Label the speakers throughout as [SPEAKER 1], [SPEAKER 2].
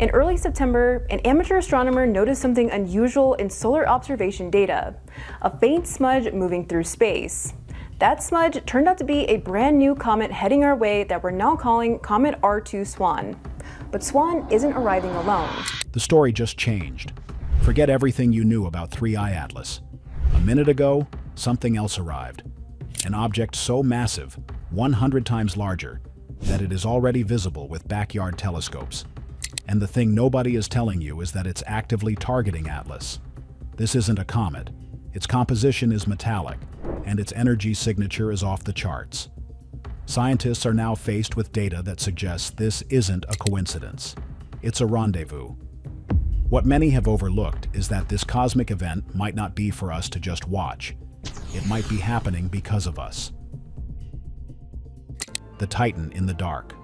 [SPEAKER 1] In early September, an amateur astronomer noticed something unusual in solar observation data a faint smudge moving through space. That smudge turned out to be a brand new comet heading our way that we're now calling Comet R2 Swan. But Swan isn't arriving alone.
[SPEAKER 2] The story just changed. Forget everything you knew about 3I Atlas. A minute ago, something else arrived. An object so massive, 100 times larger, that it is already visible with backyard telescopes. And the thing nobody is telling you is that it's actively targeting Atlas. This isn't a comet. Its composition is metallic, and its energy signature is off the charts. Scientists are now faced with data that suggests this isn't a coincidence. It's a rendezvous. What many have overlooked is that this cosmic event might not be for us to just watch. It might be happening because of us. The Titan in the Dark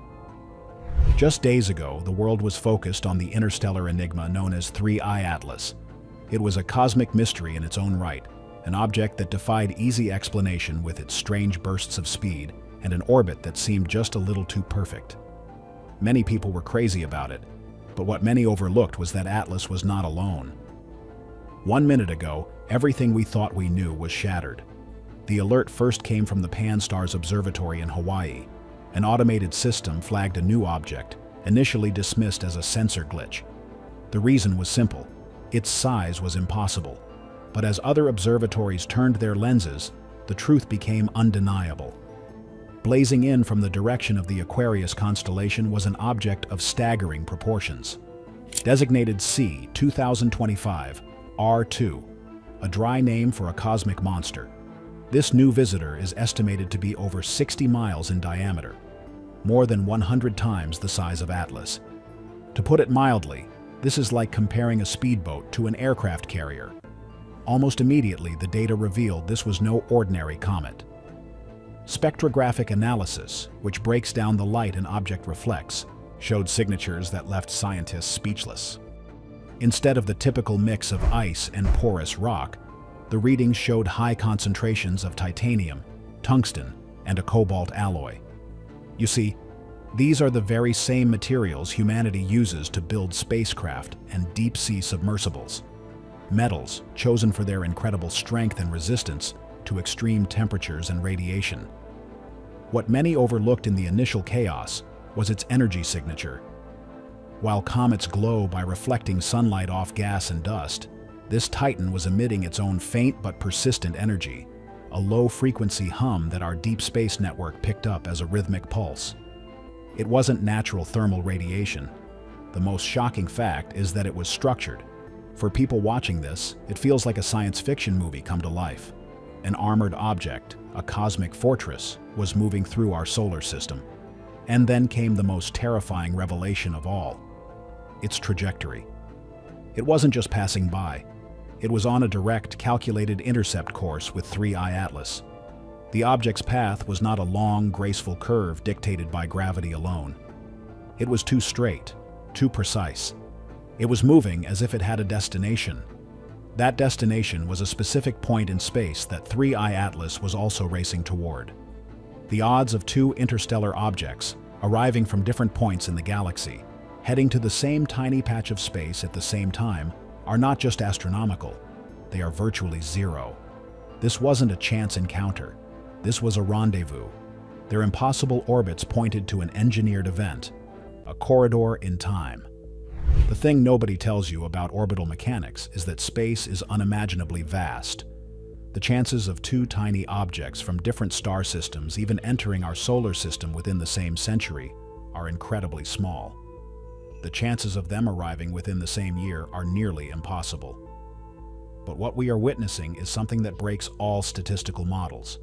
[SPEAKER 2] Just days ago, the world was focused on the interstellar enigma known as 3I Atlas. It was a cosmic mystery in its own right, an object that defied easy explanation with its strange bursts of speed and an orbit that seemed just a little too perfect. Many people were crazy about it, but what many overlooked was that Atlas was not alone. One minute ago, everything we thought we knew was shattered. The alert first came from the Pan-STARRS Observatory in Hawaii. An automated system flagged a new object, initially dismissed as a sensor glitch. The reason was simple. Its size was impossible. But as other observatories turned their lenses, the truth became undeniable. Blazing in from the direction of the Aquarius constellation was an object of staggering proportions. Designated C 2025 R2, a dry name for a cosmic monster. This new visitor is estimated to be over 60 miles in diameter, more than 100 times the size of Atlas. To put it mildly, this is like comparing a speedboat to an aircraft carrier. Almost immediately, the data revealed this was no ordinary comet. Spectrographic analysis, which breaks down the light an object reflects, showed signatures that left scientists speechless. Instead of the typical mix of ice and porous rock, the readings showed high concentrations of titanium, tungsten, and a cobalt alloy. You see, these are the very same materials humanity uses to build spacecraft and deep-sea submersibles. Metals chosen for their incredible strength and resistance to extreme temperatures and radiation. What many overlooked in the initial chaos was its energy signature. While comets glow by reflecting sunlight off gas and dust, this titan was emitting its own faint but persistent energy, a low-frequency hum that our deep space network picked up as a rhythmic pulse. It wasn't natural thermal radiation. The most shocking fact is that it was structured. For people watching this, it feels like a science fiction movie come to life. An armored object, a cosmic fortress, was moving through our solar system. And then came the most terrifying revelation of all its trajectory. It wasn't just passing by, it was on a direct, calculated intercept course with 3I Atlas. The object's path was not a long, graceful curve dictated by gravity alone. It was too straight, too precise. It was moving as if it had a destination. That destination was a specific point in space that 3I Atlas was also racing toward the odds of two interstellar objects arriving from different points in the galaxy, heading to the same tiny patch of space at the same time, are not just astronomical, they are virtually zero. This wasn't a chance encounter. This was a rendezvous. Their impossible orbits pointed to an engineered event, a corridor in time. The thing nobody tells you about orbital mechanics is that space is unimaginably vast, the chances of two tiny objects from different star systems even entering our solar system within the same century are incredibly small. The chances of them arriving within the same year are nearly impossible. But what we are witnessing is something that breaks all statistical models.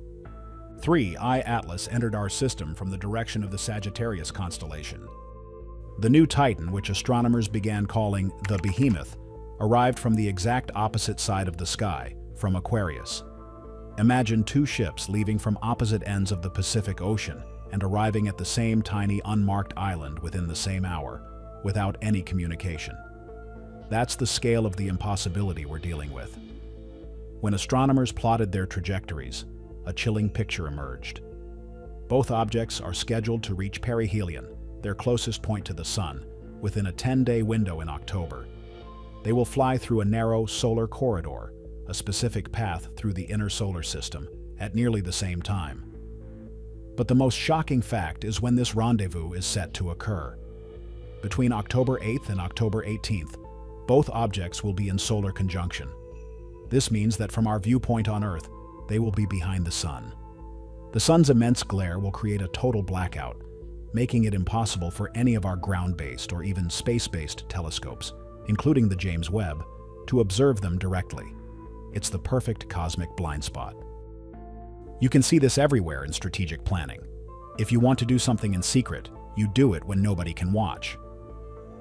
[SPEAKER 2] 3 I Atlas entered our system from the direction of the Sagittarius constellation. The new Titan, which astronomers began calling the Behemoth, arrived from the exact opposite side of the sky, from Aquarius. Imagine two ships leaving from opposite ends of the Pacific Ocean and arriving at the same tiny unmarked island within the same hour, without any communication. That's the scale of the impossibility we're dealing with. When astronomers plotted their trajectories, a chilling picture emerged. Both objects are scheduled to reach perihelion, their closest point to the Sun, within a 10-day window in October. They will fly through a narrow solar corridor, a specific path through the inner solar system, at nearly the same time. But the most shocking fact is when this rendezvous is set to occur. Between October 8th and October 18th, both objects will be in solar conjunction. This means that from our viewpoint on Earth, they will be behind the Sun. The Sun's immense glare will create a total blackout, making it impossible for any of our ground-based or even space-based telescopes, including the James Webb, to observe them directly. It's the perfect cosmic blind spot. You can see this everywhere in strategic planning. If you want to do something in secret, you do it when nobody can watch.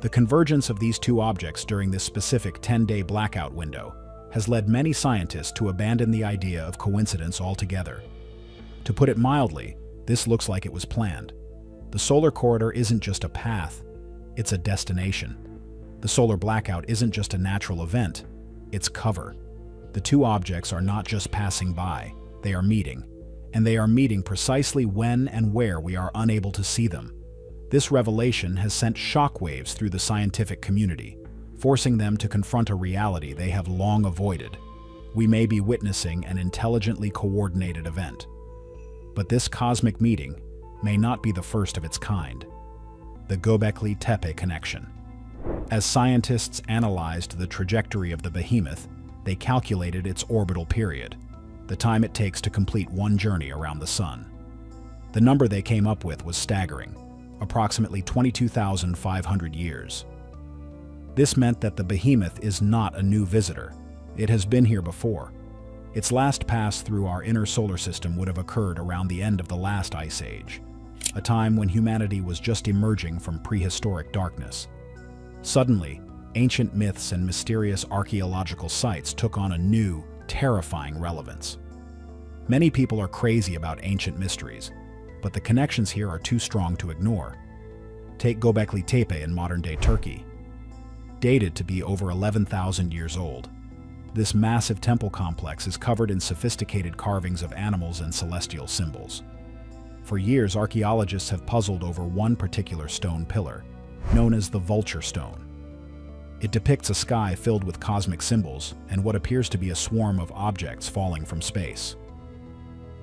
[SPEAKER 2] The convergence of these two objects during this specific 10-day blackout window has led many scientists to abandon the idea of coincidence altogether. To put it mildly, this looks like it was planned. The solar corridor isn't just a path, it's a destination. The solar blackout isn't just a natural event, it's cover. The two objects are not just passing by, they are meeting. And they are meeting precisely when and where we are unable to see them. This revelation has sent shockwaves through the scientific community, forcing them to confront a reality they have long avoided. We may be witnessing an intelligently coordinated event. But this cosmic meeting may not be the first of its kind. The Göbekli Tepe connection. As scientists analyzed the trajectory of the behemoth, they calculated its orbital period, the time it takes to complete one journey around the Sun. The number they came up with was staggering, approximately 22,500 years. This meant that the behemoth is not a new visitor. It has been here before. Its last pass through our inner solar system would have occurred around the end of the last ice age, a time when humanity was just emerging from prehistoric darkness. Suddenly, ancient myths and mysterious archaeological sites took on a new, terrifying relevance. Many people are crazy about ancient mysteries, but the connections here are too strong to ignore. Take Göbekli Tepe in modern-day Turkey dated to be over 11,000 years old. This massive temple complex is covered in sophisticated carvings of animals and celestial symbols. For years, archaeologists have puzzled over one particular stone pillar, known as the Vulture Stone. It depicts a sky filled with cosmic symbols and what appears to be a swarm of objects falling from space.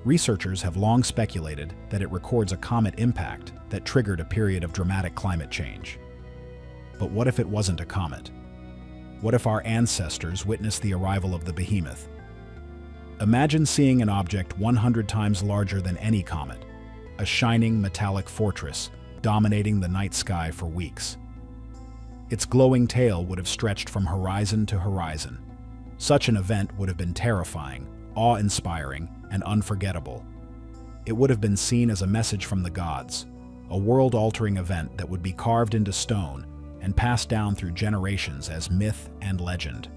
[SPEAKER 2] Researchers have long speculated that it records a comet impact that triggered a period of dramatic climate change. But what if it wasn't a comet? What if our ancestors witnessed the arrival of the behemoth? Imagine seeing an object 100 times larger than any comet, a shining metallic fortress dominating the night sky for weeks. Its glowing tail would have stretched from horizon to horizon. Such an event would have been terrifying, awe-inspiring, and unforgettable. It would have been seen as a message from the gods, a world-altering event that would be carved into stone and passed down through generations as myth and legend.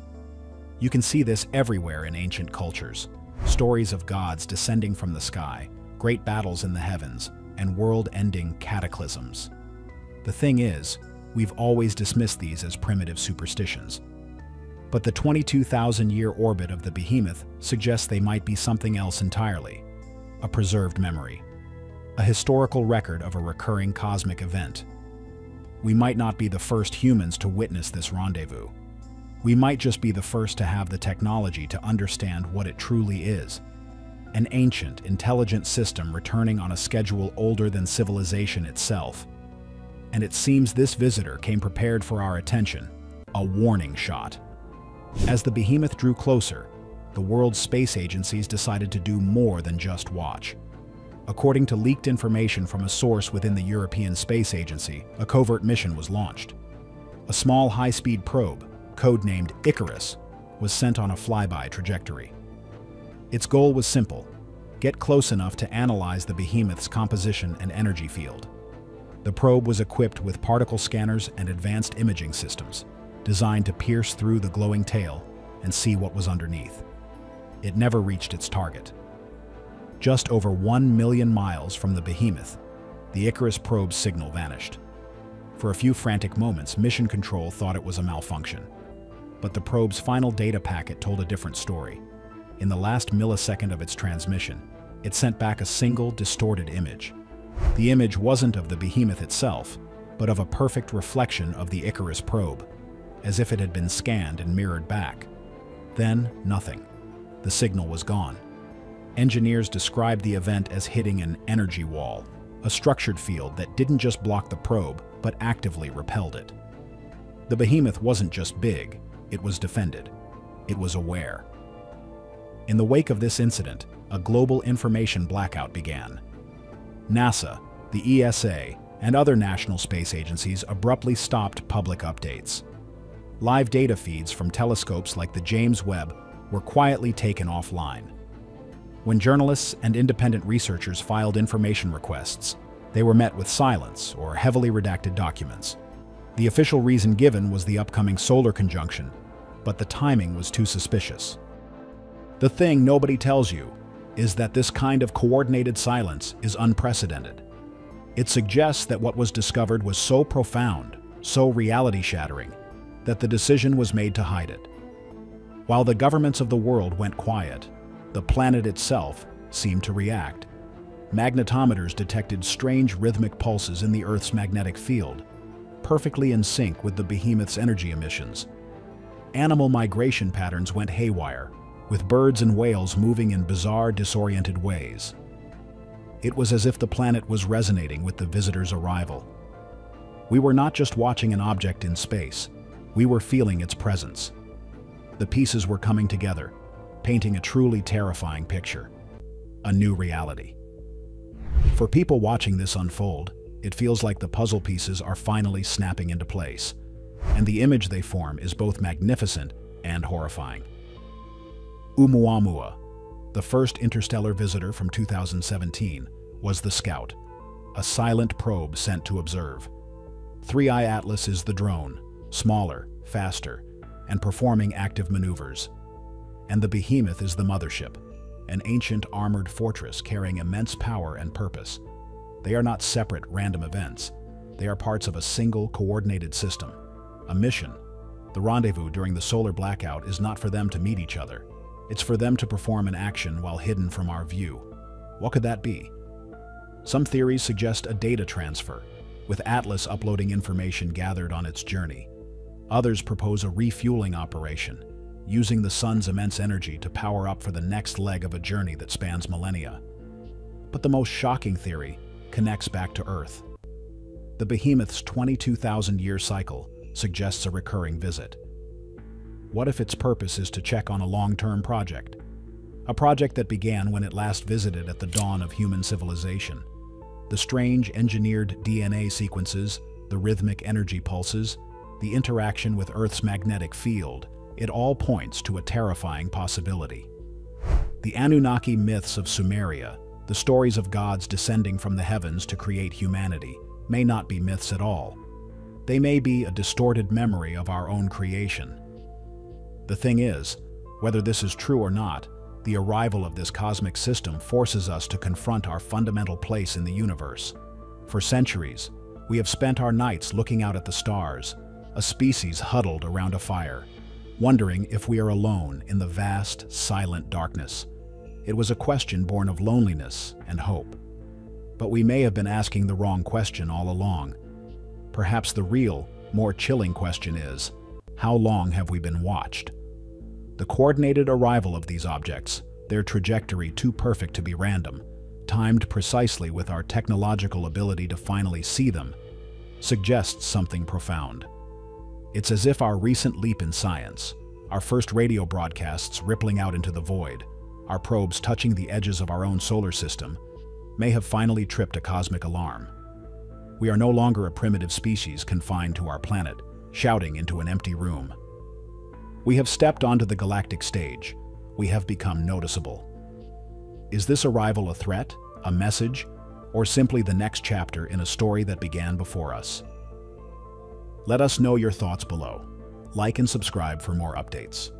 [SPEAKER 2] You can see this everywhere in ancient cultures. Stories of gods descending from the sky, great battles in the heavens, and world-ending cataclysms. The thing is, we've always dismissed these as primitive superstitions. But the 22,000-year orbit of the behemoth suggests they might be something else entirely. A preserved memory. A historical record of a recurring cosmic event we might not be the first humans to witness this rendezvous. We might just be the first to have the technology to understand what it truly is. An ancient, intelligent system returning on a schedule older than civilization itself. And it seems this visitor came prepared for our attention, a warning shot. As the behemoth drew closer, the world's space agencies decided to do more than just watch. According to leaked information from a source within the European Space Agency, a covert mission was launched. A small high-speed probe, codenamed Icarus, was sent on a flyby trajectory. Its goal was simple, get close enough to analyze the behemoth's composition and energy field. The probe was equipped with particle scanners and advanced imaging systems, designed to pierce through the glowing tail and see what was underneath. It never reached its target, just over 1 million miles from the behemoth, the Icarus probe's signal vanished. For a few frantic moments, Mission Control thought it was a malfunction. But the probe's final data packet told a different story. In the last millisecond of its transmission, it sent back a single, distorted image. The image wasn't of the behemoth itself, but of a perfect reflection of the Icarus probe, as if it had been scanned and mirrored back. Then, nothing. The signal was gone. Engineers described the event as hitting an energy wall, a structured field that didn't just block the probe, but actively repelled it. The behemoth wasn't just big, it was defended. It was aware. In the wake of this incident, a global information blackout began. NASA, the ESA, and other national space agencies abruptly stopped public updates. Live data feeds from telescopes like the James Webb were quietly taken offline. When journalists and independent researchers filed information requests, they were met with silence or heavily redacted documents. The official reason given was the upcoming solar conjunction, but the timing was too suspicious. The thing nobody tells you is that this kind of coordinated silence is unprecedented. It suggests that what was discovered was so profound, so reality-shattering, that the decision was made to hide it. While the governments of the world went quiet, the planet itself seemed to react. Magnetometers detected strange rhythmic pulses in the Earth's magnetic field, perfectly in sync with the behemoth's energy emissions. Animal migration patterns went haywire, with birds and whales moving in bizarre, disoriented ways. It was as if the planet was resonating with the visitor's arrival. We were not just watching an object in space, we were feeling its presence. The pieces were coming together, painting a truly terrifying picture. A new reality. For people watching this unfold, it feels like the puzzle pieces are finally snapping into place, and the image they form is both magnificent and horrifying. Oumuamua, the first interstellar visitor from 2017, was the Scout, a silent probe sent to observe. 3i Atlas is the drone, smaller, faster, and performing active maneuvers. And the Behemoth is the mothership, an ancient armored fortress carrying immense power and purpose. They are not separate random events. They are parts of a single coordinated system, a mission. The rendezvous during the solar blackout is not for them to meet each other. It's for them to perform an action while hidden from our view. What could that be? Some theories suggest a data transfer, with Atlas uploading information gathered on its journey. Others propose a refueling operation, using the sun's immense energy to power up for the next leg of a journey that spans millennia. But the most shocking theory connects back to Earth. The behemoth's 22,000-year cycle suggests a recurring visit. What if its purpose is to check on a long-term project? A project that began when it last visited at the dawn of human civilization. The strange engineered DNA sequences, the rhythmic energy pulses, the interaction with Earth's magnetic field, it all points to a terrifying possibility. The Anunnaki myths of Sumeria, the stories of gods descending from the heavens to create humanity, may not be myths at all. They may be a distorted memory of our own creation. The thing is, whether this is true or not, the arrival of this cosmic system forces us to confront our fundamental place in the universe. For centuries, we have spent our nights looking out at the stars, a species huddled around a fire, wondering if we are alone in the vast, silent darkness. It was a question born of loneliness and hope. But we may have been asking the wrong question all along. Perhaps the real, more chilling question is, how long have we been watched? The coordinated arrival of these objects, their trajectory too perfect to be random, timed precisely with our technological ability to finally see them, suggests something profound. It's as if our recent leap in science, our first radio broadcasts rippling out into the void, our probes touching the edges of our own solar system, may have finally tripped a cosmic alarm. We are no longer a primitive species confined to our planet, shouting into an empty room. We have stepped onto the galactic stage. We have become noticeable. Is this arrival a threat, a message, or simply the next chapter in a story that began before us? Let us know your thoughts below. Like and subscribe for more updates.